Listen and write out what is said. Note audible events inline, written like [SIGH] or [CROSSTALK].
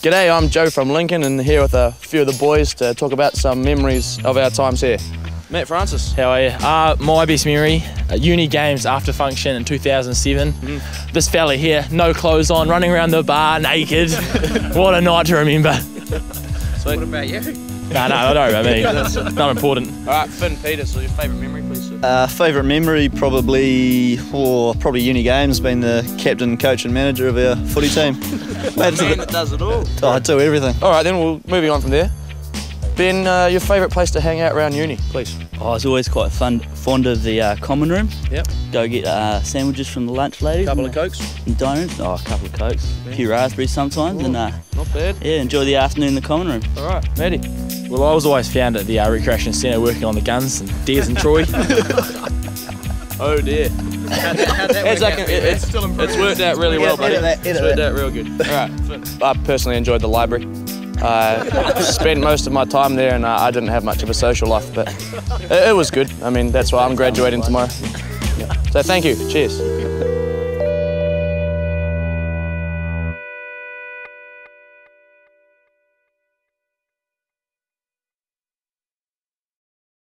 G'day, I'm Joe from Lincoln and here with a few of the boys to talk about some memories of our times here. Matt Francis. How are you? Uh, my best memory, uh, uni games after function in 2007. Mm. This fella here, no clothes on, running around the bar naked. [LAUGHS] what a night to remember. Sweet. What about you? [LAUGHS] No, no, I don't. I mean, it's not important. All right, Finn Peters, so your favourite memory, please? Uh, favourite memory, probably, oh, probably uni games, being the captain, coach, and manager of our footy team. [LAUGHS] Man that does it all. Oh, I do everything. All right, then we'll moving on from there. Ben, uh, your favourite place to hang out around uni, please? Oh, I was always quite fun, fond of the uh, common room. Yep. Go get uh, sandwiches from the lunch ladies. A couple of cokes. And donuts. Oh, a couple of cokes. A few raspberries sometimes. Ooh, and uh, not bad. Yeah, enjoy the afternoon in the common room. All right, Maddie. Well, I was always found at the uh, recreation centre working on the guns and Dares and Troy. [LAUGHS] oh dear. How'd that, how'd that it's, like, it, it's, it's, worked out really well, buddy. it's worked out real good. All right, [LAUGHS] I personally enjoyed the library. I uh, [LAUGHS] spent most of my time there and uh, I didn't have much of a social life, but it, it was good. I mean, that's why I'm graduating tomorrow. So thank you. Cheers.